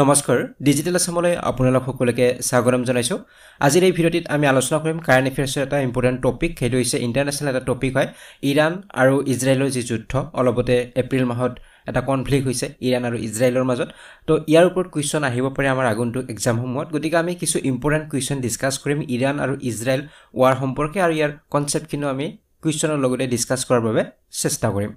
নমস্কাৰ ডিজিটেল আছামলৈ আপোনালোক সকলোকে স্বাগতম জনাইছোঁ। আজিৰ এই ভিডিঅ'টিত আমি আলোচনা কৰিম কাৰেণ্ট এফেয়াৰ্ছৰ এটা ইম্পৰ্টেণ্ট টপিক সেইটো হৈছে ইণ্টাৰনেশ্যনেল এটা টপিক হয় ইৰাণ আৰু ইজৰাইলৰ যি যুদ্ধ অলপতে এপ্ৰিল মাহত এটা কনফ্লিক্ট হৈছে ইৰাণ আৰু ইজৰাইলৰ মাজত। তো ইয়াৰ ওপৰত কুৱেশ্যন আহিব পাৰে আমাৰ আগন্তুক এক্সামসমূহত গতিকে আমি কিছু ইম্পৰ্টেণ্ট কুৱেশ্যন ডিছকাছ কৰিম ইৰাণ আৰু ইজৰাইল ৱাৰ সম্পৰ্কে আৰু ইয়াৰ কনচেপ্টখিনিও আমি কুৱেশ্যনৰ লগতে ডিছকাছ কৰাৰ বাবে চেষ্টা কৰিম।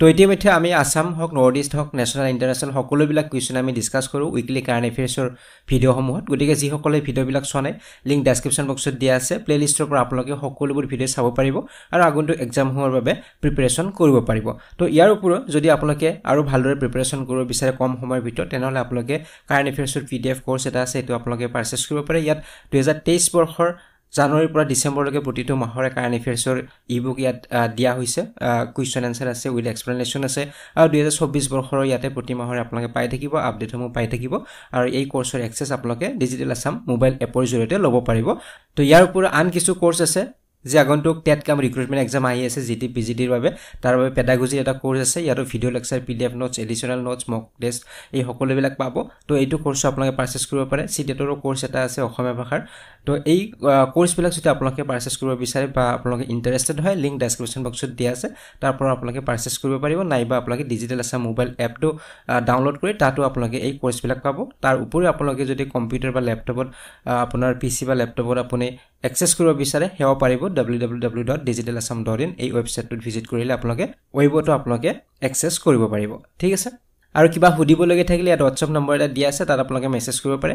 তো ইতিমধ্যে আমি আছাম হওক নৰ্থ ইষ্ট হওক নেশ্যনেল ইণ্টাৰনেশ্যনেল সকলোবিলাক কুৱেশ্যন আমি ডিছকাছ কৰোঁ উইকলি কাৰেণ্ট এফেয়াৰ্ছৰ ভিডিঅ'সমূহত। গতিকে যিসকলে ভিডিঅ'বিলাক চোৱা নাই লিংক ডেছক্ৰিপশ্যন বক্সত দিয়া আছে। প্লে'লিষ্টৰ পৰা আপোনালোকে সকলোবোৰ ভিডিঅ' চাব পাৰিব আৰু আগন্তুক এক্সামসমূহৰ বাবে প্ৰিপেৰেশ্যন কৰিব পাৰিব। তো ইয়াৰ ওপৰত যদি আপোনালোকে আৰু ভালদৰে প্ৰিপেৰেশ্যন কৰিব বিচাৰে কম সময়ৰ ভিতৰত তেনেহ'লে এফেয়াৰ্ছৰ পি ডি এফ কৰ্চ এটা আছে এইটো আপোনালোকে পাৰ্চেছ কৰিব পাৰে। ইয়াত দুহেজাৰ তেইছ বৰ্ষৰ জানুৱাৰীৰ পৰা ডিচেম্বৰলৈকে প্ৰতিটো মাহৰে কাৰেণ্ট এফেয়াৰ্ছৰ ই বুক ইয়াত দিয়া হৈছে। কুৱেশ্যন এনচাৰ আছে উইথ এক্সপ্লেনেশ্যন আছে। আৰু দুহেজাৰ চৌব্বিছ বৰ্ষৰ ইয়াতে প্ৰতি মাহৰে আপোনালোকে পাই থাকিব আপডেটসমূহ পাই থাকিব। আৰু এই কৰ্চৰ এক্সেছ আপোনালোকে ডিজিটেল আছাম মোবাইল এপৰ জৰিয়তে ল'ব পাৰিব। তো ইয়াৰ উপৰিও আন কিছু কৰ্চ আছে। যে আগন্তুক টেট কাম ৰিক্ৰুটমেণ্ট এক্সাম আহি আছে জি টি পি জি ডিৰ বাবে। তাৰ বাবে পেডাগজিৰ এটা কৰ্চ আছে ইয়াতো video' lecture P D F notes additional notes mock test এই সকলোবিলাক পাব। তো এইটো কৰ্চো আপোনালোকে পাৰ্চেছ কৰিব পাৰে। চি টেটৰো কৰ্চ এটা আছে অসমীয়া ভাষাৰ। তো এই কৰ্চবিলাক যদি আপোনালোকে পাৰ্চেছ কৰিব বিচাৰে বা আপোনালোকে ইণ্টাৰেষ্টেড হয় লিংক ডেছক্ৰিপশ্যন বক্সত দিয়া আছে তাৰ পৰা আপোনালোকে পাৰ্চেছ কৰিব পাৰিব। নাইবা আপোনালোকে ডিজিটেল আছাম মোবাইল এপটো ডাউনলোড কৰি তাতো আপোনালোকে এই কৰ্চবিলাক পাব। তাৰ উপৰিও আপোনালোকে যদি কম্পিউটাৰ বা লেপটপত আপোনাৰ পি চি বা লেপটপত আপুনি এক্সেছ কৰিব বিচাৰে সেয়াও পাৰিব। W W W dot digital Assam dot in এই ৱেবছাইটটোত ভিজিট কৰিলে আপোনালোকে ৱেবতো আপোনালোকে এক্সেছ কৰিব পাৰিব। ঠিক আছে? আৰু কিবা সুধিবলগীয়া থাকিলে ইয়াত হোৱাটছআপ নম্বৰ এটা দিয়া আছে তাত আপোনালোকে মেছেজ কৰিব পাৰে।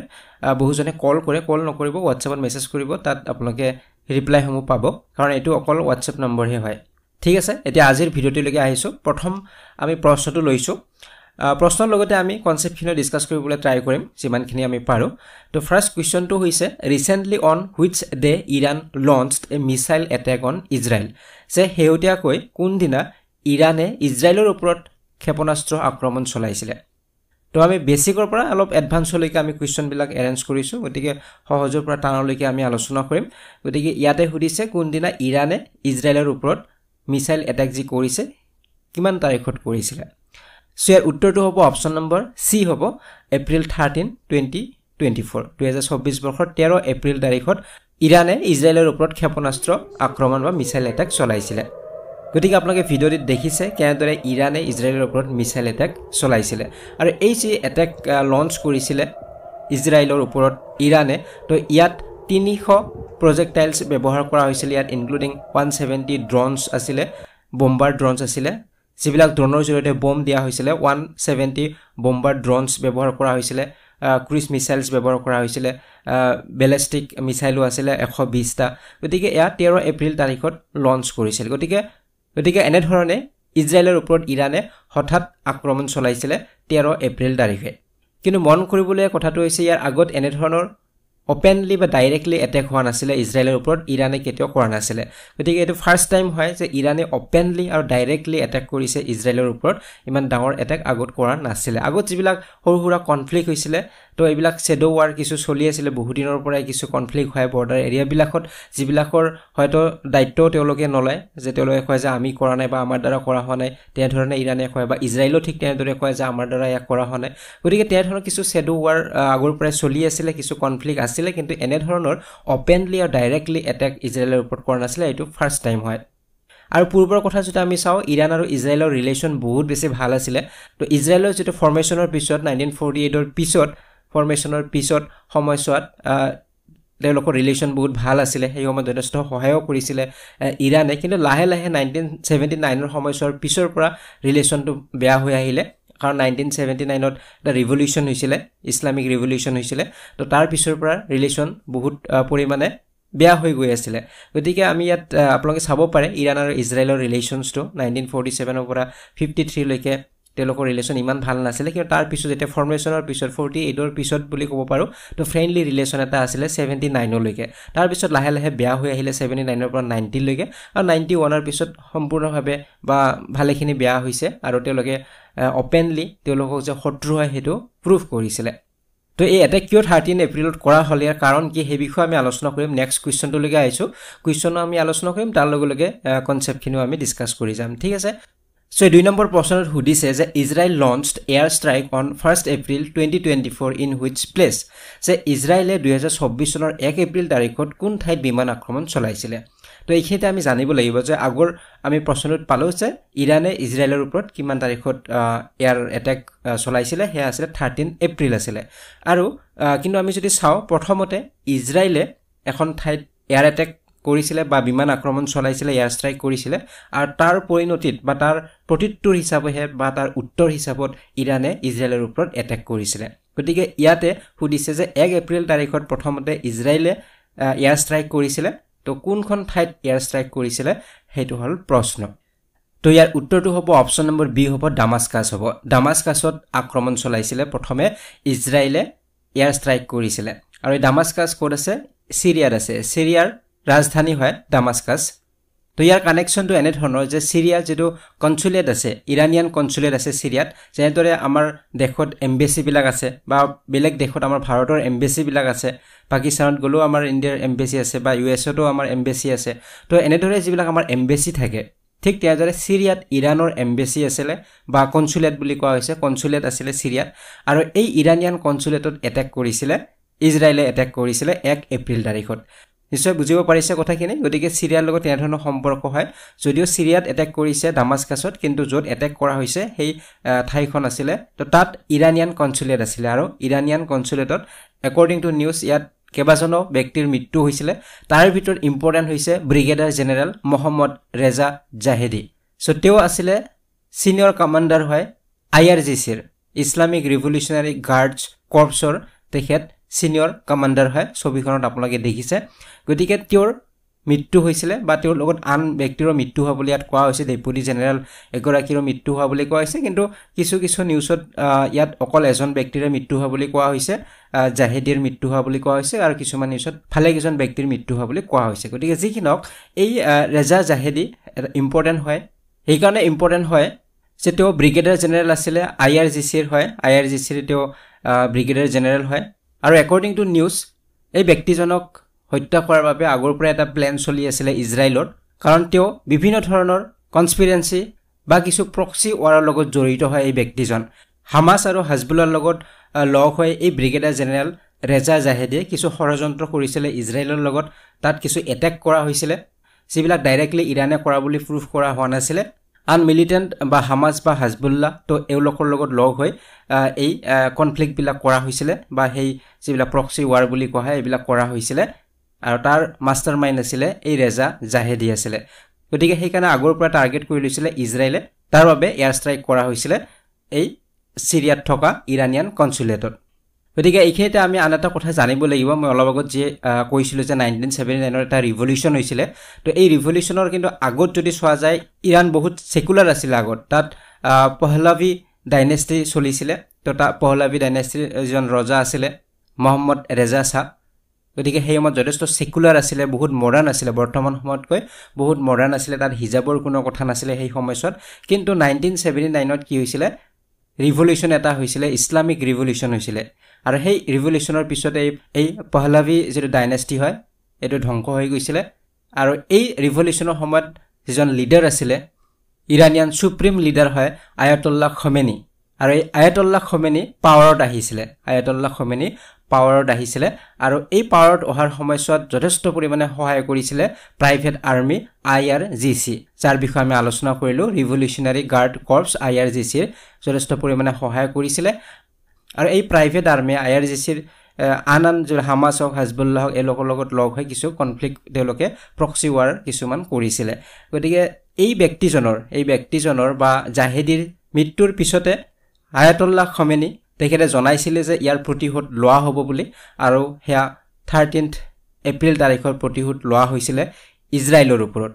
বহুজনে কল কৰে কল নকৰিব হোৱাটছআপত মেছেজ কৰিব তাত আপোনালোকে ৰিপ্লাইসমূহ পাব। কাৰণ এইটো অকল হোৱাটছআপ নম্বৰহে হয়। ঠিক আছে? এতিয়া আজিৰ ভিডিঅ'টোলৈকে আহিছোঁ। প্ৰথম আমি প্ৰশ্নটো লৈছোঁ। প্ৰশ্নৰ লগতে আমি কনচেপ্টখিনি ডিছকাছ কৰিবলৈ ট্ৰাই কৰিম যিমানখিনি আমি পাৰোঁ। তো ফাৰ্ষ্ট কুৱেশ্যনটো হৈছে recently on which day Iran launch a missile attack on Israel যে শেহতীয়াকৈ কোনদিনা ইৰাণে ইজৰাইলৰ ওপৰত ক্ষেপণাস্ত্ৰ আক্ৰমণ চলাইছিলে? তো আমি বেছিকৰ পৰা অলপ এডভান্সলৈকে আমি কুৱেশ্যনবিলাক এৰেঞ্জ কৰিছোঁ গতিকে সহজৰ পৰা টানলৈকে আমি আলোচনা কৰিম। গতিকে ইয়াতে সুধিছে কোনদিনা ইৰাণে ইজৰাইলৰ ওপৰত মিছাইল এটেক যি কৰিছে কিমান তাৰিখত কৰিছিলে? চ' ইয়াৰ উত্তৰটো হ'ব অপশ্যন নম্বৰ চি হ'ব April thirteen twenty twenty four দুহেজাৰ চৌব্বিছ বৰ্ষৰ তেৰ এপ্ৰিল তাৰিখত ইৰাণে ইজৰাইলৰ ওপৰত ক্ষেপণাস্ত্ৰ আক্ৰমণ বা মিছাইল এটেক চলাইছিলে। গতিকে আপোনালোকে ভিডিঅ'টিত দেখিছে কেনেদৰে ইৰাণে ইজৰাইলৰ ওপৰত মিছাইল এটেক চলাইছিলে। আৰু এই যি এটেক লঞ্চ কৰিছিলে ইজৰাইলৰ ওপৰত ইৰাণে তো ইয়াত তিনিশ প্ৰজেক্টাইলছ ব্যৱহাৰ কৰা হৈছিলে। ইয়াত ইনক্লুডিং ওৱান ছেভেণ্টি ড্ৰ'নছ আছিলে বম্বাৰ ড্ৰ'নছ আছিলে যিবিলাক ড্ৰ'নৰ জৰিয়তে বম দিয়া হৈছিলে ওৱান ছেভেণ্টি বম্বাৰ ড্ৰ'নছ ব্যৱহাৰ কৰা হৈছিলে ক্ৰুইজ মিছাইলছ ব্যৱহাৰ কৰা হৈছিলে বেলেষ্টিক মিছাইলো আছিলে এশ বিছটা গতিকে এয়া তেৰ এপ্ৰিল তাৰিখত লঞ্চ কৰিছিল। গতিকে গতিকে এনেধৰণে ইজৰাইলৰ ওপৰত ইৰাণে হঠাৎ আক্ৰমণ চলাইছিলে তেৰ এপ্ৰিল তাৰিখে। কিন্তু মন কৰিবলগীয়া কথাটো হৈছে ইয়াৰ আগত এনেধৰণৰ অ'পেনলি বা ডাইৰেক্টলি এটেক হোৱা নাছিলে ইজৰাইলৰ ওপৰত ইৰাণে কেতিয়াও কৰা নাছিলে। গতিকে এইটো ফাৰ্ষ্ট টাইম হয় যে ইৰাণে অ'পেনলি আৰু ডাইৰেক্টলি এটেক কৰিছে ইজৰাইলৰ ওপৰত। ইমান ডাঙৰ এটেক আগত কৰা নাছিলে। আগত যিবিলাক সৰু সুৰা কনফ্লিক্ট হৈছিলে তো এইবিলাক চেড' ৱাৰ কিছু চলি আছিলে বহুদিনৰ পৰাই কিছু কনফ্লিক্ট হয় বৰ্ডাৰ এৰিয়াবিলাকত যিবিলাকৰ হয়তো দায়িত্বও তেওঁলোকে নলয় যে তেওঁলোকে কয় যে আমি কৰা নাই বা আমাৰ দ্বাৰা কৰা হোৱা নাই তেনেধৰণে ইৰাণে কয় বা ইজৰাইলো ঠিক তেনেদৰে কয় যে আমাৰ দ্বাৰা ইয়াক কৰা হোৱা নাই। গতিকে তেনেধৰণৰ কিছু চেড' ৱাৰ আগৰ পৰাই চলি আছিলে কিছু কনফ্লিক্ট আছিলে কিন্তু এনেধৰণৰ অ'পেনলি আৰু ডাইৰেক্টলি এটেক ইজৰাইলৰ ওপৰত কৰা নাছিলে এইটো ফাৰ্ষ্ট টাইম হয়। আৰু পূৰ্বৰ কথা যদি আমি চাওঁ ইৰাণ আৰু ইজৰাইলৰ ৰিলেশ্যন বহুত বেছি ভাল আছিলে। তো ইজৰাইলৰ যিটো ফৰ্মেশ্যনৰ পিছত নাইনটিন ফৰ্টি এইটৰ পিছত ফৰ্মেশ্যনৰ পিছত সময়ছোৱাত তেওঁলোকৰ ৰিলেশ্যন বহুত ভাল আছিলে। সেই সময়ত যথেষ্ট সহায়ো কৰিছিলে ইৰাণে। কিন্তু লাহে লাহে নাইনটিন ছেভেণ্টি নাইনৰ সময়ছোৱাৰ পিছৰ পৰা ৰিলেশ্যনটো বেয়া হৈ আহিলে। কাৰণ নাইনটিন ছেভেণ্টি নাইনত এটা ৰিভলিউশ্যন হৈছিলে ইছলামিক ৰিভলিউশ্যন হৈছিলে। তো তাৰ পিছৰ পৰা ৰিলেশ্যন বহুত পৰিমাণে বেয়া হৈ গৈ আছিলে। গতিকে আমি ইয়াত আপোনালোকে চাব পাৰে ইৰাণ আৰু ইজৰাইলৰ ৰিলেশ্যনছটো নাইনটিন ফৰ্টি ছেভেনৰ পৰা ফিফটি থ্ৰীলৈকে তেওঁলোকৰ ৰিলেশ্যন ইমান ভাল নাছিলে কিন্তু তাৰ পিছত যেতিয়া ফৰ্মেশ্যনৰ পিছত ফৰ্টি এইটৰ পিছত বুলি ক'ব পাৰোঁ তো ফ্ৰেণ্ডলি ৰিলেশ্যন এটা আছিলে ছেভেণ্টি নাইনলৈকে তাৰপিছত লাহে লাহে বেয়া হৈ আহিলে ছেভেণ্টি নাইনৰ পৰা নাইণ্টিলৈকে আৰু নাইণ্টি ওৱানৰ পিছত সম্পূৰ্ণভাৱে বা ভালেখিনি বেয়া হৈছে আৰু তেওঁলোকে অ'পেনলি তেওঁলোকক যে শত্ৰু হয় সেইটো প্ৰুভ কৰিছিলে। তো এই এটেক কিয় থাৰ্টিন এপ্ৰিলত কৰা হ'ল ইয়াৰ কাৰণ কি সেই বিষয়ে আমি আলোচনা কৰিম। নেক্সট কুৱেশ্যনটোলৈকে আহিছোঁ। কুৱেশ্যনো আমি আলোচনা কৰিম তাৰ লগে লগে কনচেপ্টখিনিও আমি ডিছকাছ কৰি যাম। ঠিক আছে? চ' দুই নম্বৰ প্ৰশ্নত সুধিছে যে Israel launched air strike on first April twenty twenty four in which place যে ইজৰাইলে দুহেজাৰ চৌব্বিছ চনৰ এক এপ্ৰিল তাৰিখত কোন ঠাইত বিমান আক্ৰমণ চলাইছিলে? তো এইখিনিতে আমি জানিব লাগিব যে আগৰ আমি প্ৰশ্নটোত পালোঁ যে ইৰাণে ইজৰাইলৰ ওপৰত কিমান তাৰিখত এয়াৰ এটেক চলাইছিলে সেয়া আছিলে থাৰ্টিন এপ্ৰিল আছিলে। আৰু কিন্তু আমি যদি চাওঁ প্ৰথমতে ইজৰাইলে এখন ঠাইত এয়াৰ এটেক কৰিছিলে বা বিমান আক্ৰমণ চলাইছিলে এয়াৰ ষ্ট্ৰাইক কৰিছিলে আৰু তাৰ পৰিণতিত বা তাৰ প্ৰত্যুত্তৰ হিচাপেহে বা তাৰ উত্তৰ হিচাপত ইৰাণে ইজৰাইলৰ ওপৰত এটেক কৰিছিলে। গতিকে ইয়াতে সুধিছে যে এক এপ্ৰিল তাৰিখত প্ৰথমতে ইজৰাইলে এয়াৰ ষ্ট্ৰাইক কৰিছিলে। তো কোনখন ঠাইত এয়াৰ ষ্ট্ৰাইক কৰিছিলে সেইটো হ'ল প্ৰশ্ন। তো ইয়াৰ উত্তৰটো হ'ব অপশ্যন নম্বৰ বি হ'ব ডামাছকাছ হ'ব। ডামাছকাছত আক্ৰমণ চলাইছিলে প্ৰথমে ইজৰাইলে এয়াৰ ষ্ট্ৰাইক কৰিছিলে। আৰু এই ডামাছকাছ ক'ত আছে? চিৰিয়াত আছে। চিৰিয়াৰ ৰাজধানী হয় ডামাছকাছ তো ইয়াৰ কানেকশ্যনটো এনেধৰণৰ যে চিৰিয়াৰ যিটো কনচুলেট আছে ইৰাণিয়ান কনচুলেট আছে চিৰিয়াত যেনেদৰে আমাৰ দেশত এম্বেচিবিলাক আছে বা বেলেগ দেশত আমাৰ ভাৰতৰ এম্বেচিবিলাক আছে পাকিস্তানত গ'লেও আমাৰ ইণ্ডিয়াৰ এম্বেচি আছে বা ইউ এছতো আমাৰ এম্বেচি আছে তো এনেদৰে যিবিলাক আমাৰ এম্বেচি থাকে ঠিক তেনেদৰে চিৰিয়াত ইৰাণৰ এম্বেচি আছিলে বা কনচুলেট বুলি কোৱা হৈছে কনচুলেট আছিলে চিৰিয়াত আৰু এই ইৰাণিয়ান কনচুলেটত এটেক কৰিছিলে ইজৰাইলে এটেক কৰিছিলে এক এপ্ৰিল তাৰিখত। নিশ্চয় বুজিব পাৰিছে কথাখিনি গতিকে চিৰিয়াৰ লগত তেনেধৰণৰ সম্পৰ্ক হয়। যদিও চিৰিয়াত এটেক কৰিছে দামাছকাছত কিন্তু য'ত এটেক কৰা হৈছে সেই ঠাইখন আছিলে। তো তাত ইৰাণিয়ান কনচুলেট আছিলে আৰু ইৰাণিয়ান কনচুলেটত একৰ্ডিং টু নিউজ ইয়াত কেইবাজনো ব্যক্তিৰ মৃত্যু হৈছিলে। তাৰ ভিতৰত ইম্পৰ্টেণ্ট হৈছে brigadier general Mohammad Reza Zahedi so' তেওঁ আছিলে ছিনিয়ৰ কমাণ্ডাৰ হয় আই আৰ জি চিৰ ইছলামিক ৰিভলিউচনাৰী গাৰ্ডছ কৰ্পছৰ তেখেত। ছিনিয়ৰ কমাণ্ডাৰ হয় ছবিখনত আপোনালোকে দেখিছে। গতিকে তেওঁৰ মৃত্যু হৈছিলে বা তেওঁৰ লগত আন ব্যক্তিৰো মৃত্যু হোৱা বুলি ইয়াত কোৱা হৈছে ডেপুটি জেনেৰেল এগৰাকীৰো মৃত্যু হোৱা বুলি কোৱা হৈছে। কিন্তু কিছু কিছু নিউজত ইয়াত অকল এজন ব্যক্তিৰে মৃত্যু হোৱা বুলি কোৱা হৈছে জাহেদীৰ মৃত্যু হোৱা বুলি কোৱা হৈছে আৰু কিছুমান নিউজত ভালেকেইজন ব্যক্তিৰ মৃত্যু হোৱা বুলি কোৱা হৈছে। গতিকে যিকি নহওক এই ৰেজা জাহেদী এটা ইম্পৰ্টেণ্ট হয় সেইকাৰণে ইম্পৰ্টেণ্ট হয় যে তেওঁ ব্ৰিগেডিয়াৰ জেনেৰেল আছিলে আই আৰ জি চিৰ হয় আই আৰ জি চিৰ তেওঁ ব্ৰিগেডিয়াৰ জেনেৰেল হয়। আৰু একৰ্ডিং টু নিউজ এই ব্যক্তিজনক হত্যা কৰাৰ বাবে আগৰ পৰাই এটা প্লেন চলি আছিলে ইজৰাইলৰ। কাৰণ তেওঁ বিভিন্ন ধৰণৰ কনস্পিৰেঞ্চি বা কিছু প্ৰক্সি ৱাৰৰ লগত জড়িত হয় এই ব্যক্তিজন। হামাছ আৰু হাজবুলৰ লগত লগ হৈ এই ব্ৰিগেডিয়াৰ জেনেৰেল ৰেজা জাহেদীয়ে কিছু ষড়যন্ত্ৰ কৰিছিলে ইজৰাইলৰ লগত। তাত কিছু এটেক কৰা হৈছিলে যিবিলাক ডাইৰেক্টলি ইৰাণে কৰা বুলি প্ৰুফ কৰা হোৱা নাছিলে। আন মিলিটেণ্ট বা হামাজ বা হাজবুল্লাহ তো এওঁলোকৰ লগত লগ হৈ এই কনফ্লিক্টবিলাক কৰা হৈছিলে বা সেই যিবিলাক প্ৰক্সি ৱাৰ বুলি কোৱা হয় এইবিলাক কৰা হৈছিলে। আৰু তাৰ মাষ্টাৰ মাইণ্ড আছিলে এই ৰেজা জাহেদী আছিলে। গতিকে সেইকাৰণে আগৰ পৰা টাৰ্গেট কৰি লৈছিলে ইজৰাইলে। তাৰ বাবে এয়াৰ ষ্ট্ৰাইক কৰা হৈছিলে এই চিৰিয়াত থকা ইৰাণিয়ান কনচুলেটত। গতিকে এইখিনিতে আমি আন এটা কথা জানিব লাগিব। মই অলপ আগত যি কৈছিলোঁ যে নাইনটিন ছেভেণ্টি নাইনৰ এটা ৰিভলিউশ্যন হৈছিলে। তো এই ৰিভলিউশ্যনৰ কিন্তু আগত যদি চোৱা যায় ইৰাণ বহুত ছেকুলাৰ আছিলে আগত। তাত পহলাভি ডাইনেষ্টি চলিছিলে। তো তাত পহলাভি ডাইনেষ্টিৰ এজন ৰজা আছিলে মহম্মদ ৰেজা শ্বাহ। গতিকে সেই সময়ত যথেষ্ট ছেকুলাৰ আছিলে বহুত মডাৰ্ণ আছিলে। বৰ্তমান সময়তকৈ বহুত মডাৰ্ণ আছিলে। তাত হিজাবৰ কোনো কথা নাছিলে সেই সময়ছোৱাত। কিন্তু নাইনটিন ছেভেণ্টি নাইনত কি হৈছিলে? ৰিভলিউশ্যন এটা হৈছিলে ইছলামিক ৰিভলিউশ্যন হৈছিলে। আৰু সেই ৰিভলিউশ্যনৰ পিছত এই এই পহলাভি যিটো ডাইনেষ্টি হয় এইটো ধ্বংস হৈ গৈছিলে। আৰু এই ৰিভলিউশ্যনৰ সময়ত যিজন লিডাৰ আছিলে ইৰাণিয়ান ছুপ্ৰিম লিডাৰ হয় আয়তুল্লাহ খমেনী। আৰু এই আয়াতুল্লাহ খমেনী পাৱাৰত আহিছিলে। আয়াতুল্লাহ খমেনী পাৱাৰত আহিছিলে। আৰু এই পাৱাৰত অহাৰ সময়ছোৱাত যথেষ্ট পৰিমাণে সহায় কৰিছিলে private army I R G C যাৰ বিষয়ে আমি আলোচনা কৰিলোঁ revolutionary guard corps I R G চিৰ যথেষ্ট পৰিমাণে সহায় কৰিছিলে। আৰু এই প্ৰাইভেট আৰ্মিয়ে আই আৰ জি চিৰ আন আন যি হামাছ হওক হাজবুল্লাহ হওক এওঁলোকৰ লগত লগ হৈ কিছু কনফ্লিক্ট তেওঁলোকে প্ৰক্সি ৱাৰ কিছুমান কৰিছিলে। গতিকে এই ব্যক্তিজনৰ এই ব্যক্তিজনৰ বা জাহেদীৰ মৃত্যুৰ পিছতে আয়াতুল্লাহ খমেনী তেখেতে জনাইছিলে যে ইয়াৰ প্ৰতিশোধ লোৱা হ'ব বুলি আৰু সেয়া থাৰ্টিন্থ এপ্ৰিল তাৰিখৰ প্ৰতিশোধ লোৱা হৈছিলে ইজৰাইলৰ ওপৰত।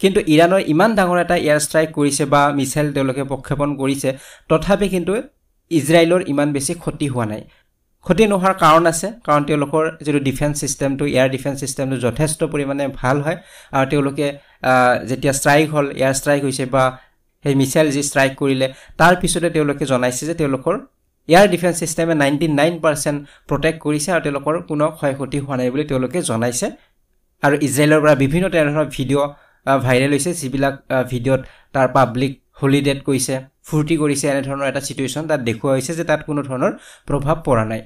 কিন্তু ইৰাণৰ ইমান ডাঙৰ এটা এয়াৰ ষ্ট্ৰাইক কৰিছে বা মিছাইল তেওঁলোকে প্ৰক্ষেপণ কৰিছে তথাপি কিন্তু ইজৰাইলৰ ইমান বেছি ক্ষতি হোৱা নাই। ক্ষতি নোহোৱাৰ কাৰণ আছে কাৰণ তেওঁলোকৰ যিটো ডিফেন্স ছিষ্টেমটো এয়াৰ ডিফেন্স ছিষ্টেমটো যথেষ্ট পৰিমাণে ভাল হয় আৰু তেওঁলোকে যেতিয়া ষ্ট্ৰাইক হ'ল এয়াৰ ষ্ট্ৰাইক হৈছে বা সেই মিছাইল যি ষ্ট্ৰাইক কৰিলে তাৰ পিছতে তেওঁলোকে জনাইছে যে তেওঁলোকৰ এয়াৰ ডিফেন্স ছিষ্টেমে নাইণ্টি নাইন পাৰ্চেণ্ট প্ৰটেক্ট কৰিছে আৰু তেওঁলোকৰ কোনো ক্ষয় ক্ষতি হোৱা নাই বুলি তেওঁলোকে জনাইছে। আৰু ইজৰাইলৰ পৰা বিভিন্ন তেনেধৰণৰ ভিডিঅ' ভাইৰেল হৈছে যিবিলাক ভিডিঅ'ত তাৰ পাব্লিক হলিডেত কৈছে ফূৰ্তি কৰিছে এনেধৰণৰ এটা ছিটুৱেশ্যন তাত দেখুওৱা হৈছে যে তাত কোনো ধৰণৰ প্ৰভাৱ পৰা নাই।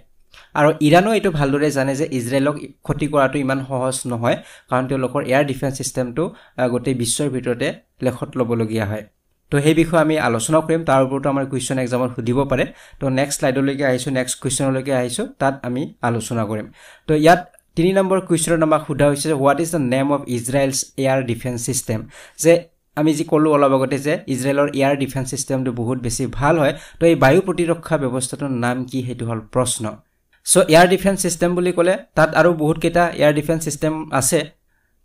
আৰু ইৰাণো এইটো ভালদৰে জানে যে ইজৰাইলক ক্ষতি কৰাটো ইমান সহজ নহয় কাৰণ তেওঁলোকৰ এয়াৰ ডিফেন্স ছিষ্টেমটো গোটেই বিশ্বৰ ভিতৰতে লেখত ল'বলগীয়া হয়। তো সেই বিষয়ে আমি আলোচনা কৰিম তাৰ ওপৰতো আমাৰ কুৱেশ্যন এক্সামত সুধিব পাৰে। তো নেক্সট শ্লাইডলৈকে আহিছোঁ নেক্সট কুৱেশ্যনলৈকে আহিছোঁ তাত আমি আলোচনা কৰিম। তো ইয়াত তিনি নম্বৰ কুৱেশ্যনত আমাক সোধা হৈছে যে what is the name of Israel's air defence system যে আমি যি ক'লোঁ অলপ আগতে যে ইজৰাইলৰ এয়াৰ ডিফেন্স ছিষ্টেমটো বহুত বেছি ভাল হয় তো এই বায়ু প্ৰতিৰক্ষা ব্যৱস্থাটোৰ নাম কি সেইটো হ'ল প্ৰশ্ন। চ' এয়াৰ ডিফেন্স ছিষ্টেম বুলি ক'লে তাত আৰু বহুতকেইটা এয়াৰ ডিফেন্স ছিষ্টেম আছে।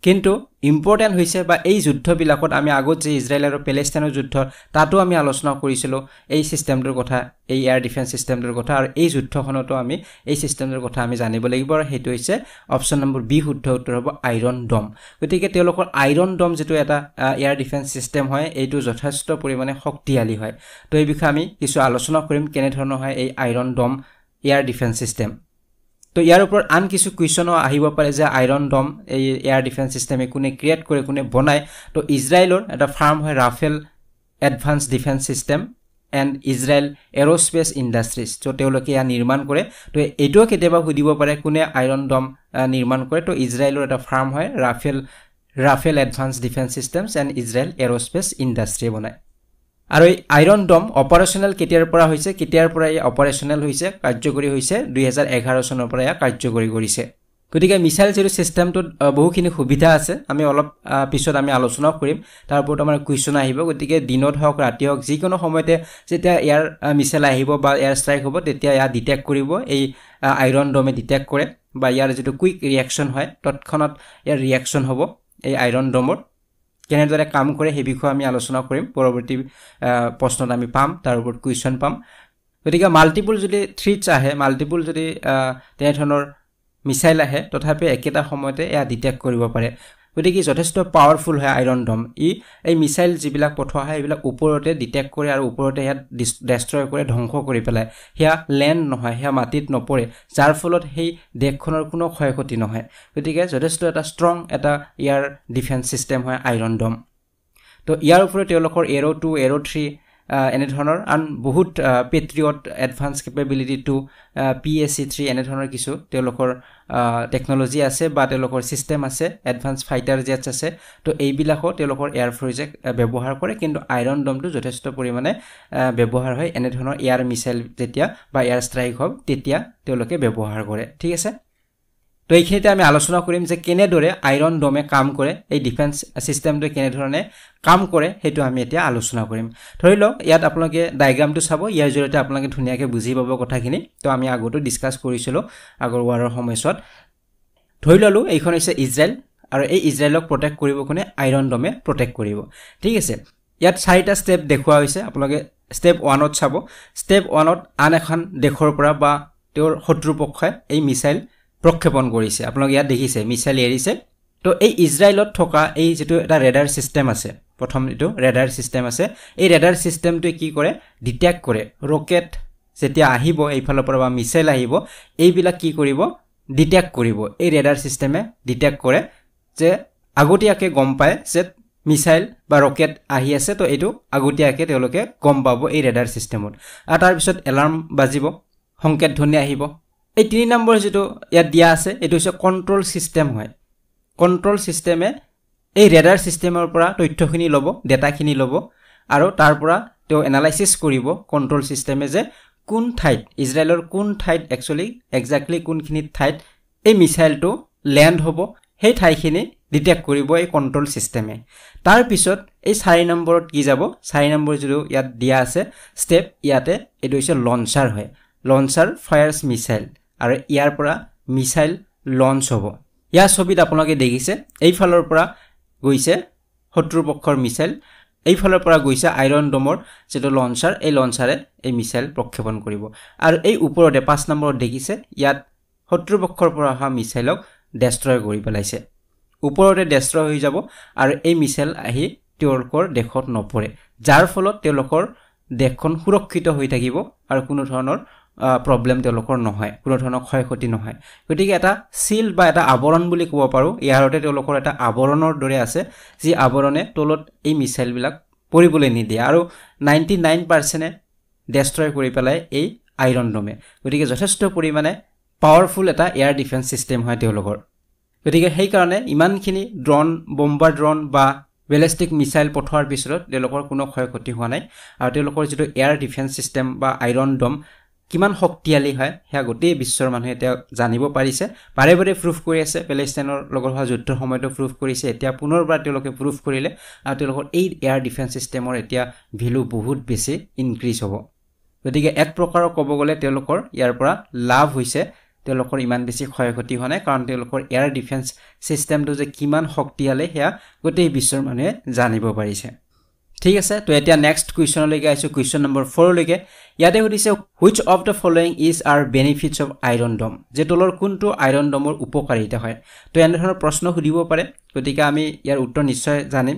কিন্তু ইম্পৰ্টেণ্ট হৈছে বা এই যুদ্ধবিলাকত আমি আগত যে ইজৰাইল আৰু পেলেষ্টাইনৰ যুদ্ধ তাতো আমি আলোচনা কৰিছিলোঁ এই ছিষ্টেমটোৰ কথা এই এয়াৰ ডিফেন্স ছিষ্টেমটোৰ কথা আৰু এই যুদ্ধখনতো আমি এই ছিষ্টেমটোৰ কথা আমি জানিব লাগিব আৰু সেইটো হৈছে অপশ্যন নম্বৰ বি শুদ্ধ উত্তৰ হ'ব আইৰণ ডম গতিকে তেওঁলোকৰ আইৰণ ডম যিটো এটা এয়াৰ ডিফেন্স ছিষ্টেম হয় এইটো যথেষ্ট পৰিমাণে শক্তিশালী হয়। তো এই বিষয়ে আমি কিছু আলোচনা কৰিম কেনেধৰণৰ হয় এই আইৰণ ডম এয়াৰ ডিফেন্স ছিষ্টেম তো ইয়াৰ ওপৰত আন কিছু কুৱেশ্যনো আহিব পাৰে যে আইৰণ ডম এই এয়াৰ ডিফেন্স ছিষ্টেমে কোনে ক্ৰিয়েট কৰে কোনে বনায়। তো ইজৰাইলৰ এটা ফাৰ্ম হয় Rafael advance defence system and Israel aerospace industries ত' তেওঁলোকে ইয়াৰ নিৰ্মাণ কৰে। তো এইটোও কেতিয়াবা সুধিব পাৰে কোনে আইৰণ ডম নিৰ্মাণ কৰে। তো ইজৰাইলৰ এটা ফাৰ্ম হয় Rafael Rafael advance defence systems and Israel aerospace ইণ্ডাষ্ট্ৰীয়ে বনায়। আৰু এই আইৰণ ডম অপাৰেশ্যনেল কেতিয়াৰ পৰা হৈছে কেতিয়াৰ পৰা এই অপাৰেশ্যনেল হৈছে কাৰ্যকৰী হৈছে দুহেজাৰ এঘাৰ চনৰ পৰা ইয়াক কাৰ্যকৰী কৰিছে। গতিকে মিছাইল যিটো ছিষ্টেমটোত বহুখিনি সুবিধা আছে আমি অলপ পিছত আমি আলোচনাও কৰিম। তাৰ ওপৰত আমাৰ কুৱেশ্যন আহিব গতিকে দিনত হওক ৰাতি হওক যিকোনো সময়তে যেতিয়া ইয়াৰ মিছাইল আহিব বা এয়াৰ ষ্ট্ৰাইক হ'ব তেতিয়া ইয়াৰ ডিটেক্ট কৰিব এই আইৰণ ডমে ডিটেক্ট কৰে বা ইয়াৰ যিটো কুইক ৰিয়েকশ্যন হয় তৎক্ষণাত ইয়াৰ ৰিয়েকশ্যন হ'ব এই আইৰণ ডমৰ কেনেদৰে কাম কৰে সেই বিষয়ে আমি আলোচনা কৰিম। পৰৱৰ্তী প্ৰশ্নত আমি পাম তাৰ ওপৰত কুৱেশ্যন পাম। গতিকে মাল্টিপুল যদি থ্ৰিটছ আহে মাল্টিপুল যদি তেনেধৰণৰ মিছাইল আহে তথাপি একেটা সময়তে এয়া ডিটেক্ট কৰিব পাৰে। গতিকে যথেষ্ট পাৱাৰফুল হয় আইৰণ ডম ই এই মিছাইল যিবিলাক পঠোৱা হয় সেইবিলাক ওপৰতে ডিটেক্ট কৰে আৰু ওপৰতে ইয়াত ডেষ্ট্ৰয় কৰে ধ্বংস কৰি পেলায়। সেয়া লেণ্ড নহয় সেয়া মাটিত নপৰে। যাৰ ফলত সেই দেশখনৰ কোনো ক্ষয় ক্ষতি নহয়। গতিকে যথেষ্ট এটা ষ্ট্ৰং এটা ইয়াৰ ডিফেন্স ছিষ্টেম হয় আইৰণ ডম তো ইয়াৰ উপৰিও তেওঁলোকৰ এৰ' টু এৰ' থ্ৰী এনেধৰণৰ আন বহুত patriot advance capability two P S C three এনেধৰণৰ কিছু তেওঁলোকৰ টেকন'লজি আছে বা তেওঁলোকৰ ছিষ্টেম আছে এডভান্স ফাইটাৰ জেটছ আছে তো এইবিলাকো তেওঁলোকৰ এয়াৰফ'ৰ্চে ব্যৱহাৰ কৰে কিন্তু আইৰণ ডমটো যথেষ্ট পৰিমাণে ব্যৱহাৰ হয় এনেধৰণৰ এয়াৰ মিছাইল যেতিয়া বা এয়াৰ ষ্ট্ৰাইক হওক তেতিয়া তেওঁলোকে ব্যৱহাৰ কৰে ঠিক আছে? তো এইখিনিতে আমি আলোচনা কৰিম যে কেনেদৰে আইৰণ ডমে কাম কৰে এই ডিফেন্স ছিষ্টেমটোৱে কেনেধৰণে কাম কৰে সেইটো আমি এতিয়া আলোচনা কৰিম। ধৰি লওক ইয়াত আপোনালোকে ডায়েগ্ৰামটো চাব ইয়াৰ জৰিয়তে আপোনালোকে ধুনীয়াকৈ বুজি পাব কথাখিনি। তো আমি আগতো ডিছকাছ কৰিছিলোঁ আগৰ ৱাৰৰ সময়ছোৱাত। ধৰি ল'লোঁ এইখন হৈছে ইজৰাইল আৰু এই ইজৰাইলক প্ৰটেক্ট কৰিব কোনে? আইৰণ ডমে প্ৰটেক্ট কৰিব। ঠিক আছে? ইয়াত চাৰিটা ষ্টেপ দেখুওৱা হৈছে আপোনালোকে ষ্টেপ ওৱানত চাব। ষ্টেপ ওৱানত আন এখন দেশৰ পৰা বা তেওঁৰ শত্ৰুপক্ষই এই মিছাইল প্ৰক্ষেপণ কৰিছে। আপোনালোকে ইয়াত দেখিছে মিছাইল এৰিছে। তো এই ইজৰাইলত থকা এই যিটো এটা ৰেডাৰ ছিষ্টেম আছে প্ৰথম এইটো ৰেডাৰ ছিষ্টেম আছে এই ৰেডাৰ ছিষ্টেমটোৱে কি কৰে? ডিটেক্ট কৰে। ৰকেট যেতিয়া আহিব এইফালৰ পৰা বা মিছাইল আহিব এইবিলাক কি কৰিব? ডিটেক্ট কৰিব। এই ৰেডাৰ ছিষ্টেমে ডিটেক্ট কৰে যে আগতীয়াকৈ গম পায় যে মিছাইল বা ৰকেট আহি আছে তো এইটো আগতীয়াকৈ তেওঁলোকে গম পাব এই ৰেডাৰ ছিষ্টেমত আৰু তাৰপিছত এলাৰ্ম বাজিব সংকেত ধ্বনি আহিব। এই তিনি নম্বৰ যিটো ইয়াত দিয়া আছে এইটো হৈছে কণ্ট্ৰল ছিষ্টেম হয়। কণ্ট্ৰল ছিষ্টেমে এই ৰেডাৰ ছিষ্টেমৰ পৰা তথ্যখিনি ল'ব ডেটাখিনি ল'ব আৰু তাৰ পৰা তেওঁ এনালাইচিছ কৰিব কণ্ট্ৰল ছিষ্টেমে যে কোন ঠাইত ইজৰাইলৰ কোন ঠাইত একচুৱেলি একজেক্টলি কোনখিনি ঠাইত এই মিছাইলটো লেণ্ড হ'ব সেই ঠাইখিনি ডিটেক্ট কৰিব এই কণ্ট্ৰল ছিষ্টেমে তাৰপিছত এই চাৰি নম্বৰত কি যাব? চাৰি নম্বৰ যিটো ইয়াত দিয়া আছে ষ্টেপ ইয়াতে এইটো হৈছে লঞ্চাৰ হয়। লঞ্চাৰ ফায়াৰ্ছ মিছাইল আৰু ইয়াৰ পৰা মিছাইল লঞ্চ হ'ব। ইয়াৰ ছবিত আপোনালোকে দেখিছে এইফালৰ পৰা গৈছে শত্ৰুপক্ষৰ মিছাইল এইফালৰ পৰা গৈছে আইৰণ ডমৰ যিটো লঞ্চাৰ এই লঞ্চাৰে এই মিছাইল প্ৰক্ষেপণ কৰিব। আৰু এই ওপৰতে পাঁচ নম্বৰত দেখিছে ইয়াত শত্ৰুপক্ষৰ পৰা অহা মিছাইলক ডেষ্ট্ৰয় কৰি পেলাইছে। ওপৰতে ডেষ্ট্ৰয় হৈ যাব আৰু এই মিছাইল আহি তেওঁলোকৰ দেশত নপৰে যাৰ ফলত তেওঁলোকৰ দেশখন সুৰক্ষিত হৈ থাকিব আৰু কোনো ধৰণৰ প্ৰব্লেম তেওঁলোকৰ নহয় কোনো ধৰণৰ ক্ষয় ক্ষতি নহয়। গতিকে এটা চিল বা এটা আৱৰণ বুলি ক'ব পাৰোঁ ইয়াৰতে তেওঁলোকৰ এটা আৱৰণৰ দৰে আছে যি আৱৰণে তলত এই মিছাইলবিলাক পৰিবলৈ নিদিয়ে আৰু নাইণ্টি নাইন পাৰ্চেণ্টে ডেষ্ট্ৰয় কৰি পেলাই এই আইৰণ ডমে গতিকে যথেষ্ট পৰিমাণে পাৱাৰফুল এটা এয়াৰ ডিফেন্স ছিষ্টেম হয় তেওঁলোকৰ। গতিকে সেইকাৰণে ইমানখিনি ড্ৰ'ন বম্বাৰ ড্ৰ'ন বা বেলেষ্টিক মিছাইল পঠোৱাৰ পিছতো তেওঁলোকৰ কোনো ক্ষয় ক্ষতি হোৱা নাই। আৰু তেওঁলোকৰ যিটো এয়াৰ ডিফেন্স ছিষ্টেম বা আইৰণ ডম কিমান শক্তিশালী হয় সেয়া গোটেই বিশ্বৰ মানুহে এতিয়া জানিব পাৰিছে। বাৰে বাৰে প্ৰুফ কৰি আছে পেলেষ্টাইনৰ লগত হোৱা যুদ্ধৰ সময়তো প্ৰুফ কৰিছে। এতিয়া পুনৰবাৰ তেওঁলোকে প্ৰুফ কৰিলে আৰু তেওঁলোকৰ এই এয়াৰ ডিফেন্স ছিষ্টেমৰ এতিয়া ভেলু বহুত বেছি ইনক্ৰিজ হ'ব। গতিকে এক প্ৰকাৰৰ ক'ব গ'লে তেওঁলোকৰ ইয়াৰ পৰা লাভ হৈছে তেওঁলোকৰ ইমান বেছি ক্ষয় ক্ষতি হোৱা নাই কাৰণ তেওঁলোকৰ এয়াৰ ডিফেন্স ছিষ্টেমটো যে কিমান শক্তিশালী সেয়া গোটেই বিশ্বৰ মানুহে জানিব পাৰিছে। ঠিক আছে তো এতিয়া নেক্সট কুৱেশ্যনলৈকে আহিছোঁ কুৱেশ্যন নম্বৰ ফ'ৰলৈকে ইয়াতে সুধিছে which of the following is are benefits of Iron Dome যে তলৰ কোনটো আইৰণ ডমৰ উপকাৰিতা হয়? তো এনেধৰণৰ প্ৰশ্ন সুধিব পাৰে গতিকে আমি ইয়াৰ উত্তৰ নিশ্চয় জানিম।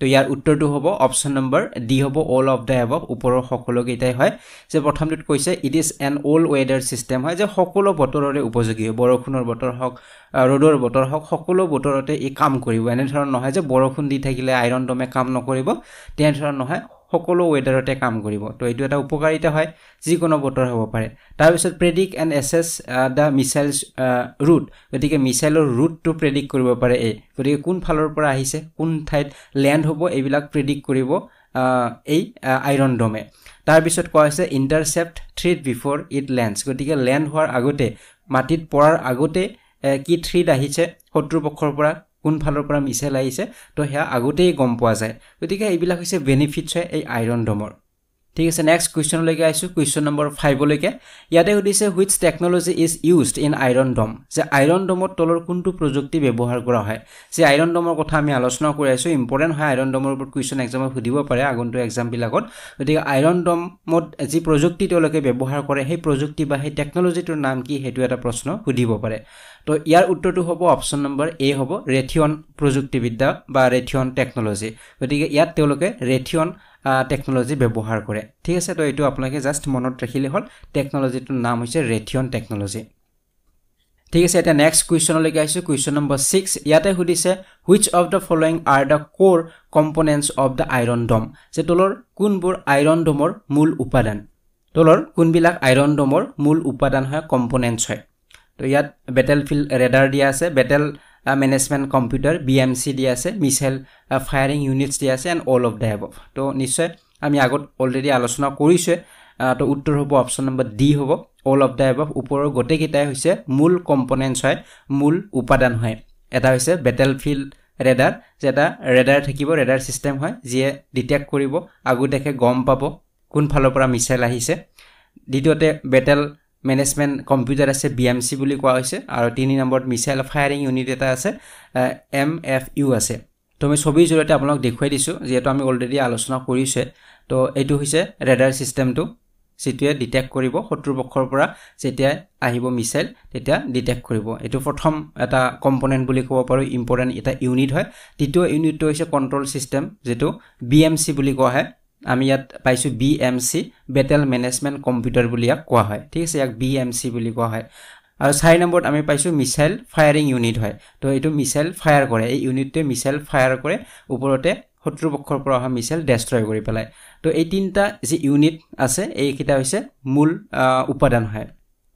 তো ইয়াৰ উত্তৰটো হ'ব অপশ্যন নম্বৰ ডি হ'ব অল অফ দ্য এবভ ওপৰৰ সকলোকেইটাই হয়। যে প্ৰথমটোত কৈছে it is an all weather system হয় যে সকলো বতৰৰে উপযোগী বৰষুণৰ বতৰ হওক ৰ'দৰ বতৰ হওক সকলো বতৰতে ই কাম কৰিব। এনেধৰণৰ নহয় যে বৰষুণ দি থাকিলে আইৰণ ডমে কাম নকৰিব। তেনেধৰণৰ নহয়। সকলো ৱেডাৰতে কাম কৰিব। তো এইটো এটা উপকাৰিতা হয় যিকোনো বতৰ হ'ব পাৰে। তাৰপিছত predict and assess the missiles route গতিকে মিছাইলৰ ৰুটটো প্ৰেডিক্ট কৰিব পাৰে এই। গতিকে কোন ফালৰ পৰা আহিছে কোন ঠাইত লেণ্ড হ'ব এইবিলাক প্ৰেডিক্ট কৰিব এই আইৰণ ডমে তাৰপিছত কোৱা হৈছে intercept threats before it lands গতিকে লেণ্ড হোৱাৰ আগতে মাটিত পৰাৰ আগতে কি থ্ৰীড আহিছে শত্ৰুপক্ষৰ পৰা কোনফালৰ পৰা মিছাইল আহিছে তো সেয়া আগতেই গম পোৱা যায়। গতিকে এইবিলাক হৈছে বেনিফিটছ হয় এই আইৰণ ডমৰ ঠিক আছে নেক্সট কুৱেশ্যনলৈকে আহিছোঁ কুৱেশ্যন নম্বৰ ফাইভলৈকে ইয়াতে সুধিছে which technology is used in Iron Dome যে আইৰণ ডমৰ তলৰ কোনটো প্ৰযুক্তি ব্যৱহাৰ কৰা হয়? যে আইৰণ ডমৰ কথা আমি আলোচনা কৰি আছোঁ ইম্পৰ্টেণ্ট হয় আইৰণ ডমৰ ওপৰত কুৱেশ্যন এক্সামত সুধিব পাৰে আগন্তুক এক্সামবিলাকত গতিকে আইৰণ ডমত যি প্ৰযুক্তি তেওঁলোকে ব্যৱহাৰ কৰে সেই প্ৰযুক্তি বা সেই টেকন'লজিটোৰ নাম কি সেইটো এটা প্ৰশ্ন সুধিব পাৰে। তো ইয়াৰ উত্তৰটো হ'ব অপশ্যন নম্বৰ এ হ'ব ৰেথিয়ন প্ৰযুক্তিবিদ্যা বা ৰেথিয়ন টেকন'লজি গতিকে ইয়াত তেওঁলোকে ৰেথিয়ন টেকন'লজি ব্যৱহাৰ কৰে। ঠিক আছে তো এইটো আপোনালোকে জাষ্ট মনত ৰাখিলে হ'ল। টেকন'লজিটোৰ নাম হৈছে ৰেথিয়ন টেকন'লজি ঠিক আছে এতিয়া নেক্সট কুৱেশ্যনলৈকে আহিছোঁ। কুৱেশ্যন নম্বৰ ছিক্স ইয়াতে সুধিছে which of the following are the core components of the iron dome যে তলৰ কোনবোৰ আইৰণ ডমৰ মূল উপাদান? তলৰ কোনবিলাক আইৰণ ডমৰ মূল উপাদান হয় কম্পনেণ্টছ হয়? তো ইয়াত বেটেল ফিল্ড ৰেডাৰ দিয়া আছে battle management computer B M C দিয়া আছে মিছাইল ফায়াৰিং ইউনিটছ দিয়া আছে and all of the above তো নিশ্চয় আমি আগত অলৰেডি আলোচনা কৰিছোৱে। তো উত্তৰ হ'ব অপশ্যন নম্বৰ ডি হ'ব। অল অফ দ্য এবভ ওপৰৰ গোটেইকেইটাই হৈছে মূল কম্পনেণ্টছ হয় মূল উপাদান হয়। এটা হৈছে বেটেল ফিল্ড ৰেডাৰ যে এটা ৰেডাৰ থাকিব ৰেডাৰ ছিষ্টেম হয় যিয়ে ডিটেক্ট কৰিব আগতীয়াকৈ গম পাব কোনফালৰ পৰা মিছাইল আহিছে। দ্বিতীয়তে বেটেল মেনেজমেণ্ট কম্পিউটাৰ আছে বি এম চি বুলি কোৱা হৈছে আৰু তিনি নম্বৰত মিছাইল ফায়াৰিং ইউনিট এটা আছে এম এফ ইউ আছে। তো আমি ছবিৰ জৰিয়তে আপোনালোক দেখুৱাই দিছোঁ যিহেতু আমি অলৰেডি আলোচনা কৰিছোৱে। তো এইটো হৈছে ৰেডাৰ ছিষ্টেমটো যিটোৱে ডিটেক্ট কৰিব শত্ৰুপক্ষৰ পৰা যেতিয়াই আহিব মিছাইল তেতিয়া ডিটেক্ট কৰিব। এইটো প্ৰথম এটা কম্পনেণ্ট বুলি ক'ব পাৰোঁ ইম্পৰ্টেণ্ট এটা ইউনিট হয়। দ্বিতীয় ইউনিটটো হৈছে কণ্ট্ৰল ছিষ্টেম যিটো বি এম চি বুলি কোৱা হয়। আমি ইয়াত পাইছোঁ B M C battle management computer বুলি ইয়াক কোৱা হয়। ঠিক আছে ইয়াক বি এম চি বুলি কোৱা হয়। আৰু চাৰি নম্বৰত আমি পাইছোঁ মিছাইল ফায়াৰিং ইউনিট হয়। তো এইটো মিছাইল ফায়াৰ কৰে। এই ইউনিটটোৱে মিছাইল ফায়াৰ কৰে। ওপৰতে শত্ৰুপক্ষৰ পৰা অহা মিছাইল ডেষ্ট্ৰয় কৰি পেলাই তো এই তিনিটা যি ইউনিট আছে এইকেইটা হৈছে মূল উপাদান হয়।